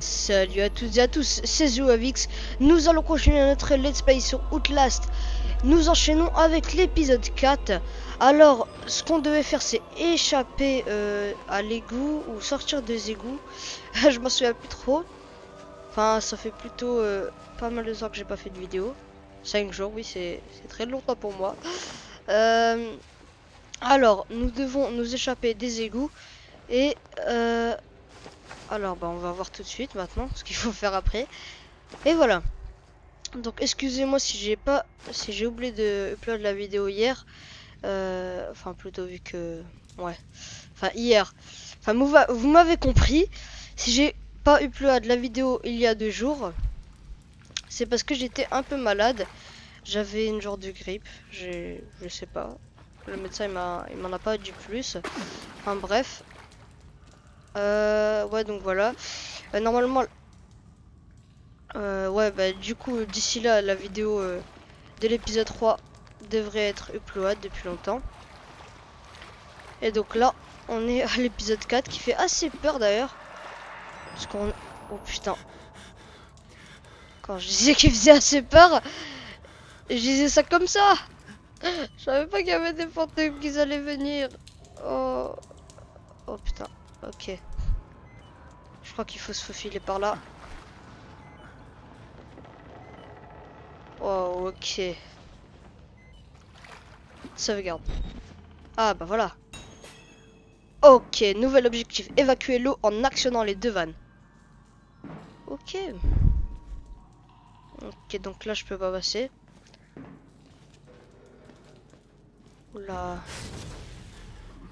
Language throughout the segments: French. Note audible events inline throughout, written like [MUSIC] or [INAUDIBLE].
Salut à toutes et à tous, c'est Zoavix. Nous allons continuer notre let's play sur Outlast. Nous enchaînons avec l'épisode 4. Alors, ce qu'on devait faire, c'est échapper euh, à l'égout ou sortir des égouts. [LAUGHS] Je m'en souviens plus trop. Enfin, ça fait plutôt euh, pas mal de temps que j'ai pas fait de vidéo. 5 jours, oui, c'est très longtemps pour moi. Euh, alors, nous devons nous échapper des égouts. Et... Euh, alors, bah, on va voir tout de suite maintenant ce qu'il faut faire après. Et voilà. Donc, excusez-moi si j'ai pas, si j'ai oublié de upload la vidéo hier. Euh, enfin, plutôt vu que, ouais. Enfin, hier. Enfin, vous m'avez compris. Si j'ai pas upload la vidéo il y a deux jours, c'est parce que j'étais un peu malade. J'avais une genre de grippe. Je sais pas. Le médecin il m'en a pas dit plus. Enfin bref. Euh, ouais, donc voilà. Euh, normalement, euh, ouais, bah du coup, d'ici là, la vidéo euh, de l'épisode 3 devrait être upload depuis longtemps. Et donc là, on est à l'épisode 4 qui fait assez peur d'ailleurs. Parce qu'on... Oh putain. Quand je disais qu'il faisait assez peur, je disais ça comme ça. Je savais pas qu'il y avait des fantômes qui allaient venir. Oh... Oh putain. Ok. Je crois qu'il faut se faufiler par là. Oh, ok. Sauvegarde. Ah, bah voilà. Ok, nouvel objectif. Évacuer l'eau en actionnant les deux vannes. Ok. Ok, donc là, je peux pas passer. Oula.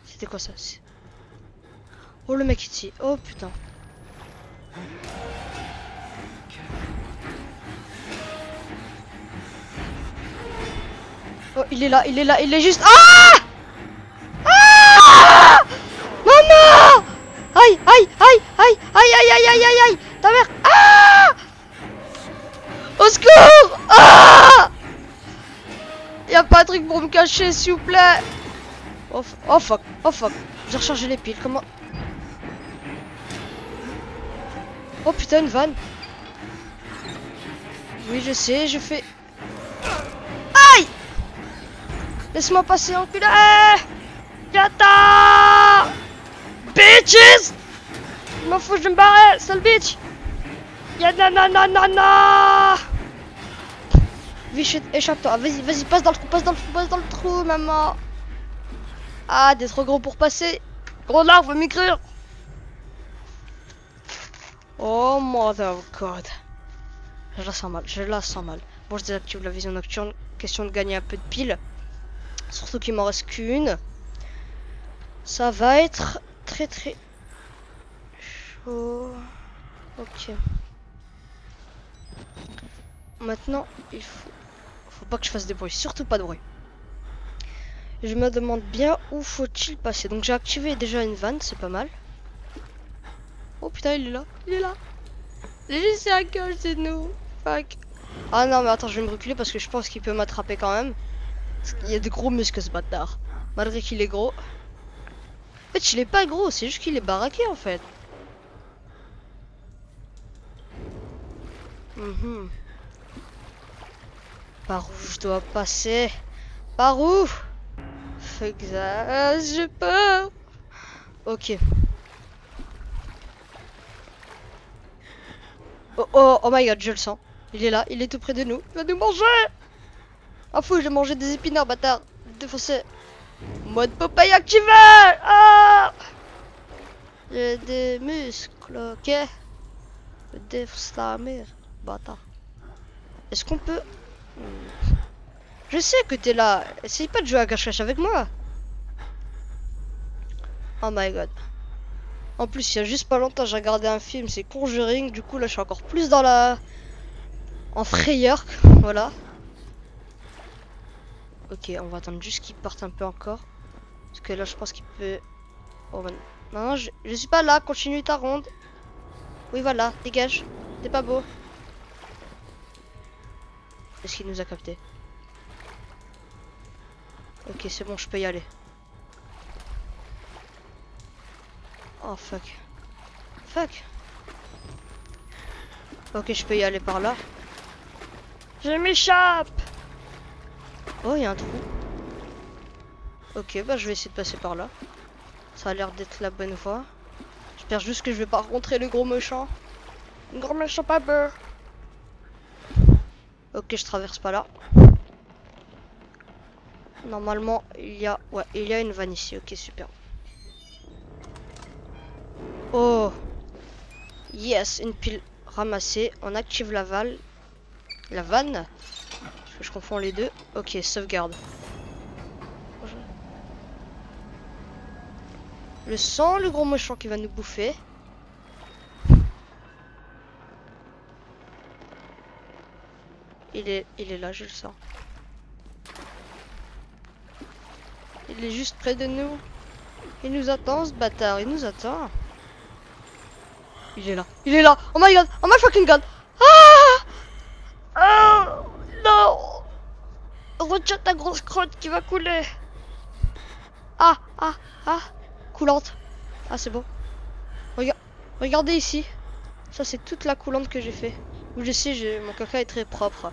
C'était quoi ça Oh le mec ici. Oh putain. Oh il est là, il est là, il est juste. Ah un truc pour me cacher s'il vous plaît. Oh, oh fuck, oh fuck. J'ai rechargé les piles, comment? Oh putain, une vanne. Oui, je sais, je fais... Aïe! Laisse-moi passer, enculé Yata Bitches! Je m'en fous, je vais me barrer, sale bitch. Yanananana Échappe-toi, vas-y, vas-y, passe dans le trou, passe dans le trou, passe dans le trou, maman Ah, t'es trop gros pour passer Gros larve, m'écrire Oh mother god. Je la sens mal, je la sens mal. Bon, je désactive la vision nocturne. Question de gagner un peu de piles. Surtout qu'il m'en reste qu'une. Ça va être très très chaud. Ok. Maintenant, il faut... Faut pas que je fasse des bruits. Surtout pas de bruit. Je me demande bien où faut-il passer. Donc j'ai activé déjà une vanne, c'est pas mal. Oh putain, il est là. Il est là. J'ai juste à gauche de nous. Fuck. Ah non, mais attends, je vais me reculer parce que je pense qu'il peut m'attraper quand même. Qu'il y a de gros muscles ce bâtard. Malgré qu'il est gros. En fait, il est pas gros, c'est juste qu'il est baraqué en fait. Mhm. Par où je dois passer? Par où? Fuck ça, j'ai peur. Ok. Oh, oh, oh my god, je le sens. Il est là, il est tout près de nous. Il va nous manger Ah fou, j'ai mangé des épinards, bâtard. Défoncé. Mode Popeye activé Ah J'ai des muscles, ok Défonce la mère, bâtard. Est-ce qu'on peut... Je sais que t'es là. Essaye pas de jouer à cache-cache avec moi. Oh my god. En plus, il y a juste pas longtemps, j'ai regardé un film, c'est Conjuring. Du coup, là, je suis encore plus dans la... En frayeur. [LAUGHS] Voilà. Ok, on va attendre juste qu'il parte un peu encore. Parce que là, je pense qu'il peut... Oh, ben, Non, non, je... je suis pas là. Continue ta ronde. Oui, voilà. Dégage. T'es pas beau. Est-ce qu'il nous a capté Ok, c'est bon, je peux y aller. Oh fuck. Fuck. Ok, je peux y aller par là. Je m'échappe Oh, il y a un trou. Ok, bah je vais essayer de passer par là. Ça a l'air d'être la bonne voie. J'espère juste que je vais pas rencontrer le gros méchant. Le gros méchant pas beurre. Ok, je traverse pas là. Normalement, il y a... Ouais, il y a une vanne ici. Ok, super. Oh Yes, une pile ramassée. On active la vanne. La vanne Parce que je confonds les deux. Ok, sauvegarde. Le sang, le gros méchant qui va nous bouffer. Il est, il est là, je le sens. Il est juste près de nous. Il nous attend, ce bâtard. Il nous attend. Il est là. Il est là. Oh my god. Oh my fucking god. Ah Oh non Retiens ta grosse crotte qui va couler. Ah, ah, ah. Coulante. Ah, c'est bon. Regarde, regardez ici. Ça, c'est toute la coulante que j'ai fait. Où je sais, mon caca est très propre.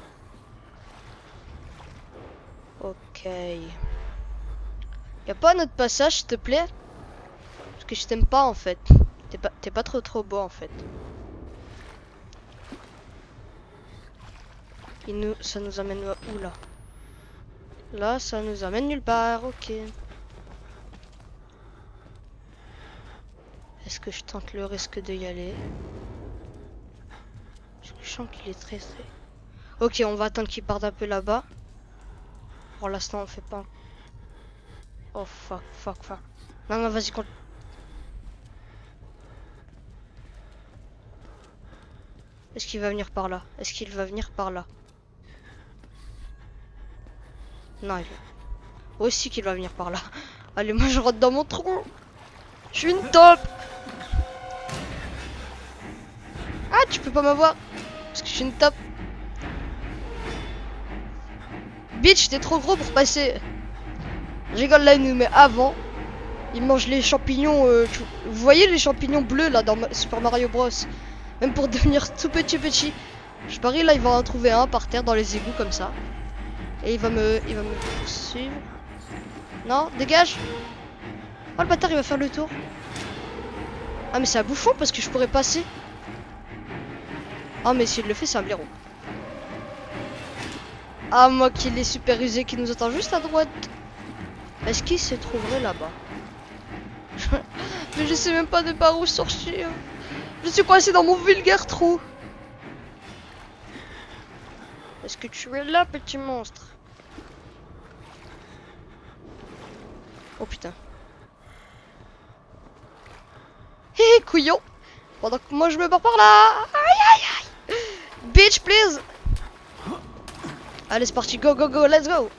Ok. Y'a pas un autre passage, s'il te plaît? Parce que je t'aime pas, en fait. T'es pas, trop trop beau, en fait. Il nous, ça nous amène où, là? Là, ça nous amène nulle part, ok. Est-ce que je tente le risque de y aller Je sens qu'il est très très... Ok, on va attendre qu'il parte un peu là-bas. Pour l'instant, on fait pas... Oh fuck, fuck, fuck. Non, non, vas-y, compte. Est-ce qu'il va venir par là? Est-ce qu'il va venir par là? Non, il... Aussi qu'il va venir par là. [LAUGHS] Allez, moi je rentre dans mon trou. Je suis une top Ah, tu peux pas m'avoir Parce que je suis une top. Bitch, t'es trop gros pour passer. Rigole là, nous, mais avant, il mange les champignons. Euh, vous voyez les champignons bleus là dans Super Mario Bros. Même pour [LAUGHS] devenir tout petit petit. Je parie là, il va en trouver un par terre dans les égouts comme ça. Et il va me, il va me poursuivre. Non, dégage. Oh le bâtard, il va faire le tour. Ah mais c'est un bouffon parce que je pourrais passer. Ah mais s'il le fait, c'est un blaireau. Ah, moi qu'il est super usé, qui nous attend juste à droite. Est-ce qu'il se trouverait là-bas? [LAUGHS] Mais je sais même pas de par où sortir. Je suis coincé dans mon vulgaire trou. Est-ce que tu es là, petit monstre? Oh putain. Hé, hey, couillon Pendant que moi je me barre par là Aïe, aïe, aïe Bitch, please Allez, c'est parti, go, go, go, let's go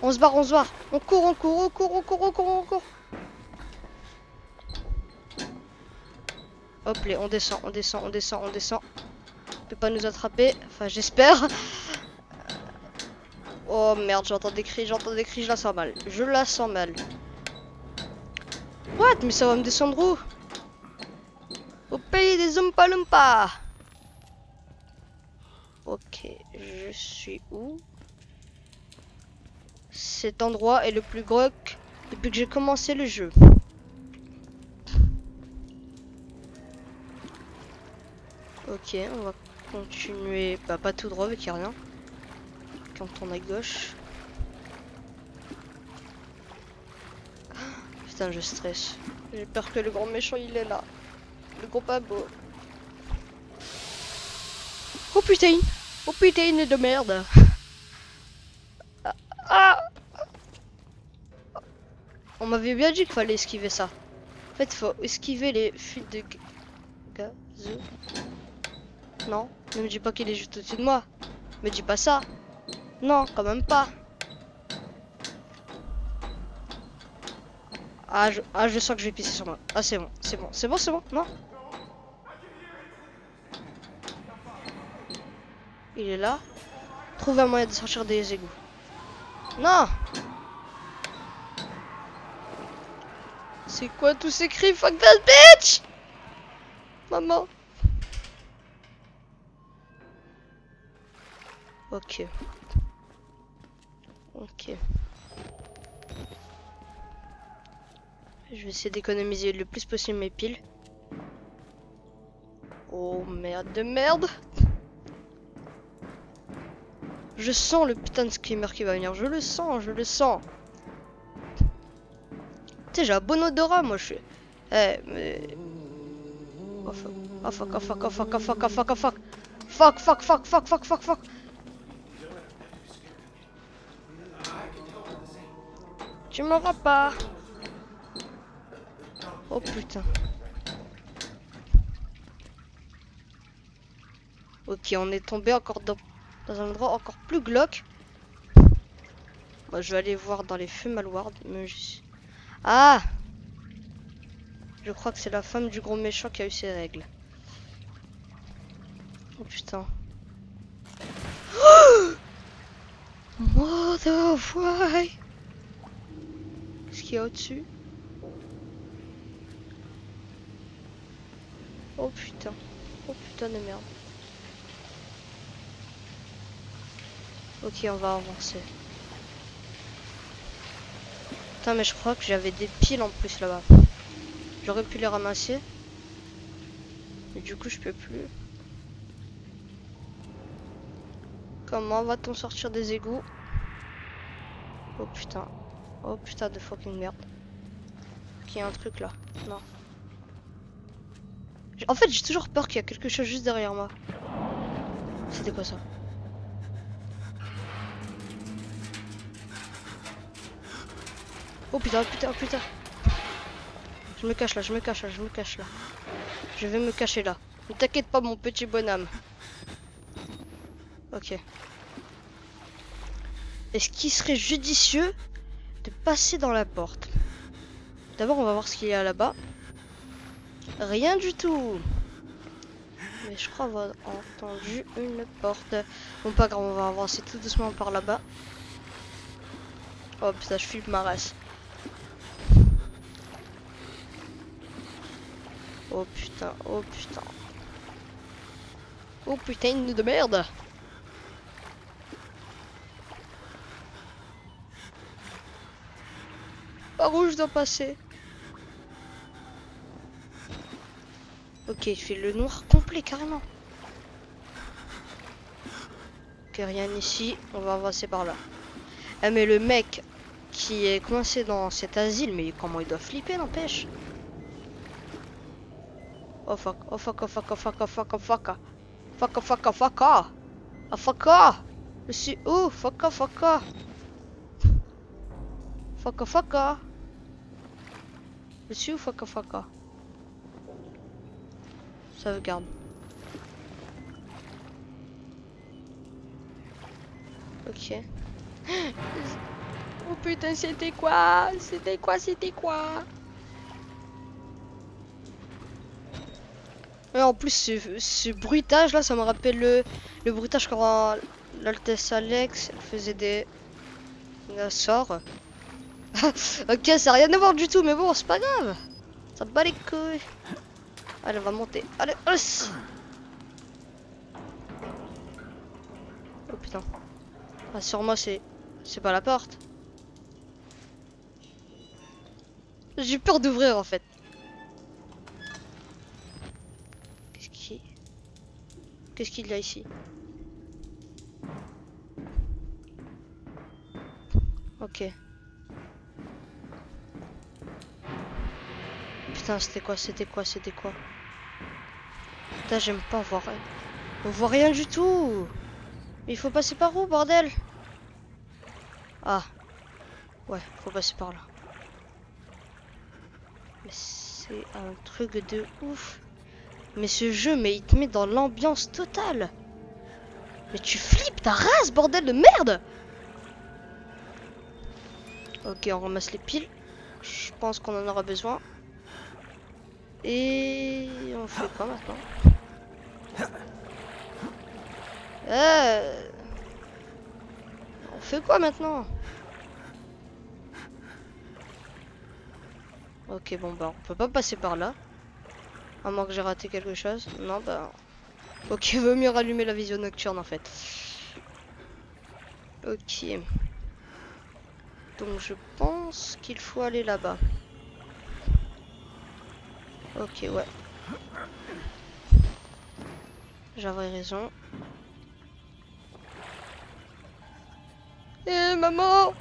On se barre, on se barre. On court, on court, on court, on court, on court, on court. Hop, les, on descend, on descend, on descend, on descend. Il peut pas nous attraper. Enfin, j'espère. Oh merde, j'entends des cris, j'entends des cris, je la sens mal. Je la sens mal. What? Mais ça va me descendre où? Au pays des Lumpa Ok, je suis où? Cet endroit est le plus gros depuis que j'ai commencé le jeu. Ok, on va continuer. Bah, pas tout droit, vu qu'il n'y a rien. Quand on tourne à gauche. Putain, je stresse. J'ai peur que le grand méchant il est là. Le gros pas beau. Oh putain Oh putain de merde ah. On m'avait bien dit qu'il fallait esquiver ça. En fait, faut esquiver les fuites de gaz. Non, ne me dis pas qu'il est juste au-dessus de moi. Me dis pas ça. Non, quand même pas. Ah ah, je sens que je vais pisser sur moi. Ah, c'est bon, c'est bon, c'est bon, c'est bon, non? Il est là. Trouve un moyen de sortir des égouts. Non C'est quoi tous ces cris Fuck that bitch Maman. Ok. Ok. Je vais essayer d'économiser le plus possible mes piles. Oh merde de merde Je sens le putain de screamer qui va venir. Je le sens, je le sens. Tu sais, j'ai un bon odorat, moi je suis... Eh, mais... Oh fuck, oh fuck, oh fuck, oh fuck, oh fuck, oh fuck, oh fuck. Fuck, fuck, fuck, fuck, fuck, fuck, fuck. Tu m'auras pas. Oh putain. Ok, on est tombé encore dans, dans un endroit encore plus glauque. Moi, je vais aller voir dans les feux Malward. Ah Je crois que c'est la femme du gros méchant qui a eu ses règles. Oh putain. [GASPS] Why Qu'est-ce qu'il y a au-dessus? Oh putain. Oh putain de merde. Ok, on va avancer. Putain, mais je crois que j'avais des piles en plus là-bas. J'aurais pu les ramasser. Mais du coup, je peux plus. Comment va-t-on sortir des égouts? Oh putain. Oh putain de fucking merde. Qu'il y a un truc là. Non. En fait, j'ai toujours peur qu'il y a quelque chose juste derrière moi. C'était quoi ça? Oh putain, oh putain, oh putain. Je me cache là, je me cache là, je me cache là. Je vais me cacher là. Ne t'inquiète pas, mon petit bonhomme. Ok. Est-ce qu'il serait judicieux de passer dans la porte? D'abord, on va voir ce qu'il y a là-bas. Rien du tout. Mais je crois avoir entendu une porte. Bon, pas grave, on va avancer tout doucement par là-bas. Oh putain, je flippe ma race. Oh putain, oh putain. Oh putain de merde. Par où je dois passer? Ok, il fait le noir complet carrément. Ok, rien ici. On va avancer par là. Ah, mais le mec qui est coincé dans cet asile, mais comment il doit flipper, n'empêche? Oh fuck, oh fuck, oh fuck, oh fuck, oh fuck, oh fuck. Fuck, oh fuck, oh fuck, oh. Fuck, Je suis où Fuck, oh fuck, Fuck, oh fuck, Je suis où Fuck, oh fuck, Sauvegarde. Ok. [GASPS] Oh putain, c'était quoi? C'était quoi? C'était quoi? En plus, ce, bruitage là, ça me rappelle le, le bruitage quand l'Altesse Alex faisait des, des sorts. [LAUGHS] ok, ça n'a rien à voir du tout, mais bon, c'est pas grave. Ça bat les couilles. Allez, on va monter. Allez, allez. Oh putain. Ah, sur moi, c'est. C'est pas la porte. J'ai peur d'ouvrir en fait. Qu'est-ce qui. Qu'est-ce qu'il y a ici Ok. Putain, c'était quoi C'était quoi C'était quoi Putain, j'aime pas voir. On voit rien du tout. il faut passer par où, bordel? Ah. Ouais, faut passer par là. Mais c'est un truc de ouf. Mais ce jeu, mais il te met dans l'ambiance totale. Mais tu flippes ta race, bordel de merde Ok, on ramasse les piles. Je pense qu'on en aura besoin. Et on fait quoi maintenant? Euh... On fait quoi maintenant? Ok, bon bah on peut pas passer par là. À moins que j'ai raté quelque chose. Non, bah... Ok, [LAUGHS] vaut mieux rallumer la vision nocturne en fait. Ok. Donc je pense qu'il faut aller là-bas. Ok, ouais. J'avais raison. Eh maman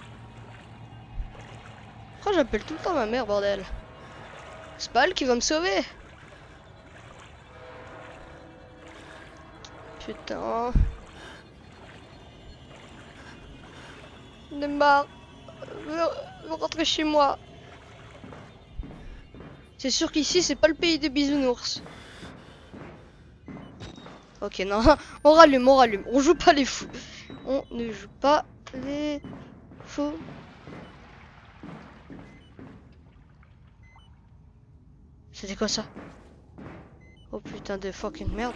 Pourquoi j'appelle tout le temps ma mère, bordel? C'est pas elle qui va me sauver Putain. Neymar, veux, rentrer chez moi. C'est sûr qu'ici, c'est pas le pays des bisounours. Ok, non, on rallume, on rallume. On joue pas les fous. On ne joue pas les fous. C'était quoi ça? Oh putain de fucking merde.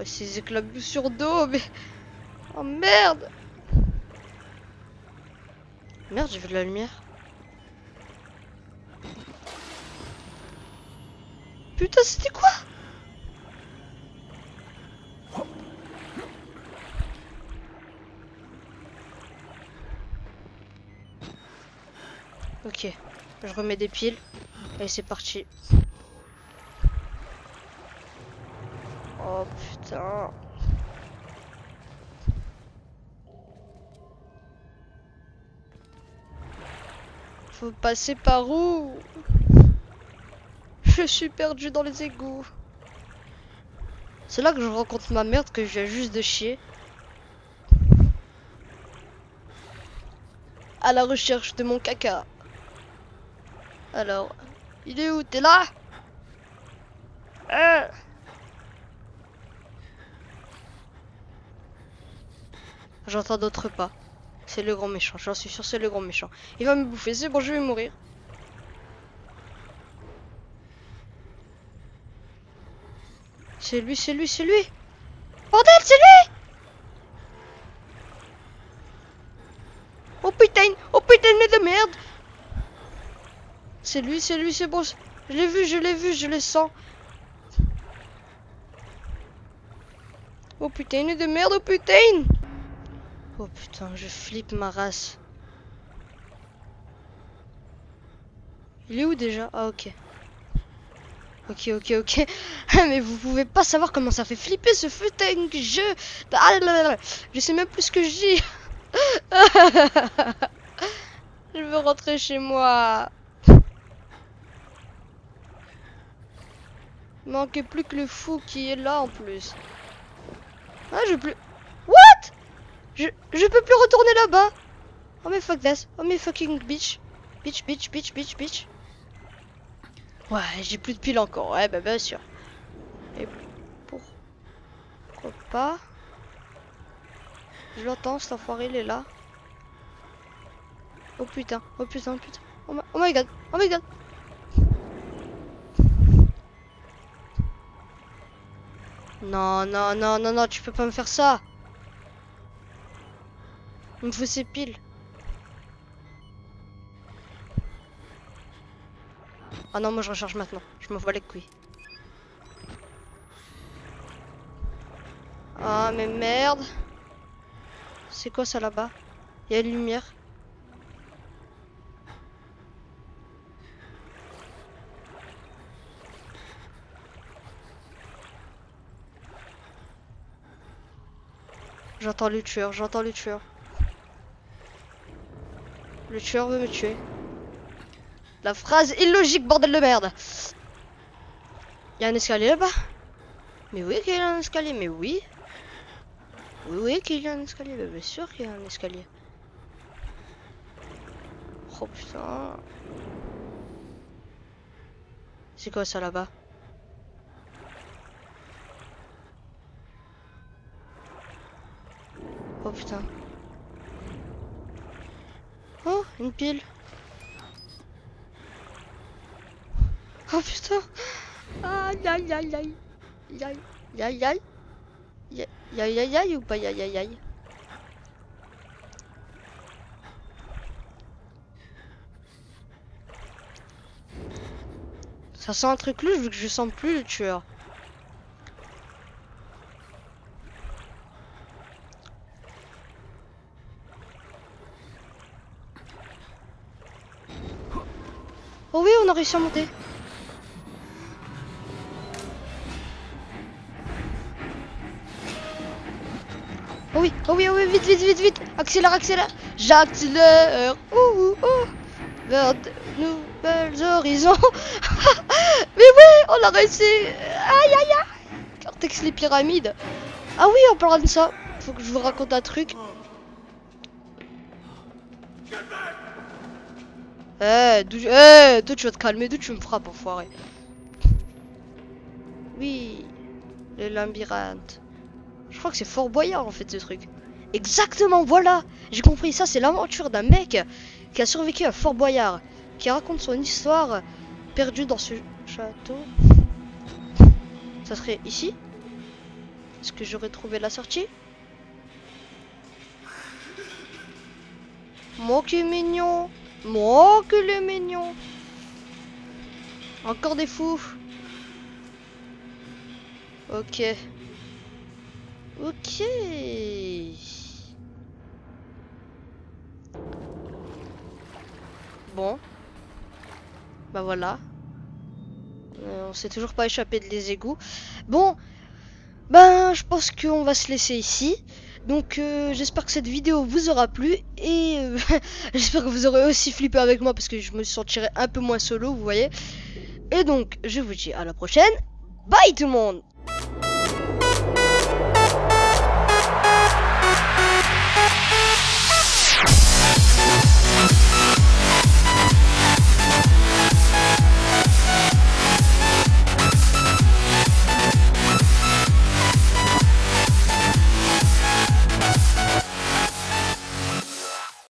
Oh, ces éclaboussures d'eau, mais... Oh merde Merde, j'ai vu de la lumière. Putain, c'était quoi? Ok, je remets des piles. Et c'est parti. Oh Faut passer par où Je suis perdu dans les égouts. C'est là que je rencontre ma merde que je viens juste de chier. À la recherche de mon caca. Alors, il est où? T'es là? Euh. J'entends d'autres pas. C'est le grand méchant, j'en suis sûr, c'est le grand méchant. Il va me bouffer, c'est bon, je vais mourir. C'est lui, c'est lui, c'est lui Bordel, c'est lui Oh putain Oh putain de merde C'est lui, c'est lui, c'est bon. Je l'ai vu, je l'ai vu, je le sens. Oh putain de merde, oh putain Oh putain, je flippe ma race. Il est où déjà? Ah ok. Ok, ok, ok. [LAUGHS] Mais vous pouvez pas savoir comment ça fait flipper ce de jeu. Ah je sais même plus ce que je dis. [LAUGHS] je veux rentrer chez moi. Il manquait plus que le fou qui est là en plus. Ah, je plus... Je, peux plus retourner là-bas. Oh mais fuck this. Oh mais fucking bitch. Bitch, bitch, bitch, bitch, bitch. Ouais, j'ai plus de piles encore. Ouais, bah bien sûr. Et pourquoi pas? Je l'entends, cet enfoiré, il est là. Oh putain, oh putain, putain. Oh my, oh my god, oh my god. Non, non, non, non, non, tu peux pas me faire ça. Il me faut ces piles. Ah non, moi je recharge maintenant. Je me vois les couilles. Ah, mais merde. C'est quoi ça là-bas? Il y a une lumière. J'entends le tueur, j'entends le tueur. Le tueur veut me tuer. La phrase illogique, bordel de merde. Il y a un escalier là-bas? Mais oui qu'il y a un escalier, mais oui. Oui, oui qu'il y a un escalier, bien sûr qu'il y a un escalier. Oh putain. C'est quoi ça là-bas? Oh putain. Oh, une pile. Oh putain. Aïe aïe aïe aïe. Aïe aïe aïe. Aïe aïe aïe ou pas aïe aïe aïe. Ça sent un truc louche vu que je sens plus le tueur. On a réussi à monter. Oh oui, oh oui, oh oui, vite, vite, vite, vite. Accélère, accélère. J'accélère. Ouh, ouh. Vers de nouvelles horizons. [LAUGHS] Mais oui, on a réussi. Aïe, aïe, aïe. Cortex les pyramides. Ah oui, en parlant de ça, faut que je vous raconte un truc. Eh, d'où- eh, toi tu vas te calmer, d'où tu me frappes, enfoiré. Oui, le labyrinthe. Je crois que c'est Fort Boyard en fait ce truc. Exactement, voilà J'ai compris ça, c'est l'aventure d'un mec qui a survécu à Fort Boyard, qui raconte son histoire perdue dans ce château. Ça serait ici? Est-ce que j'aurais trouvé la sortie? Qui est mignon Moi que le mignon Encore des fous Ok. Ok. Bon. Bah voilà. Euh, on s'est toujours pas échappé de les égouts. Bon. Ben, je pense qu'on va se laisser ici. Donc, euh, j'espère que cette vidéo vous aura plu. Et euh, [LAUGHS] j'espère que vous aurez aussi flippé avec moi parce que je me sentirai un peu moins solo, vous voyez. Et donc, je vous dis à la prochaine. Bye tout le monde